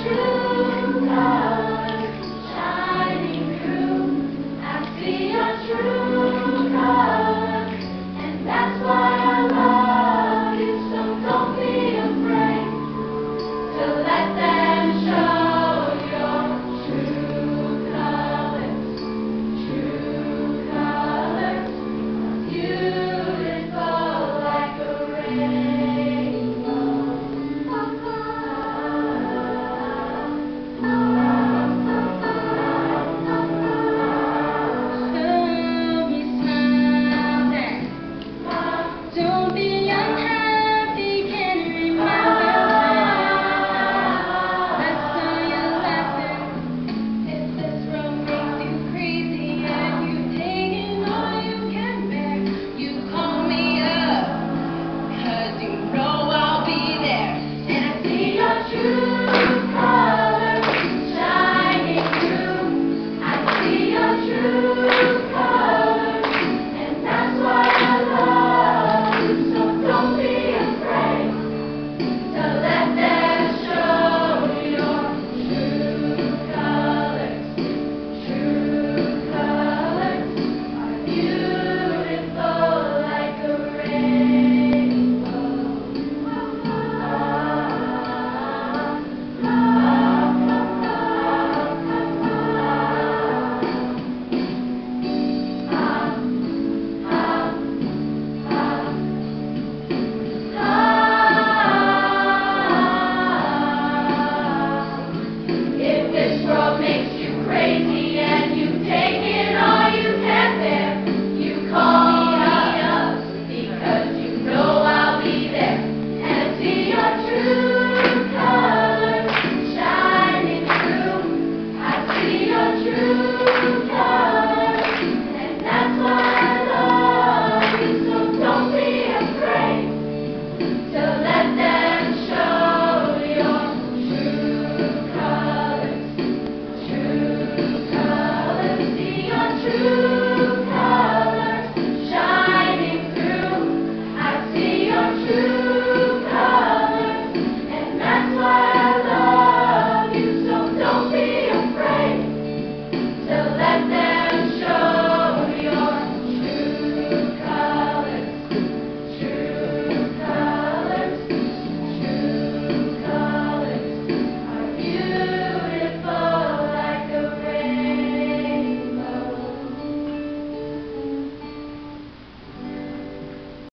true.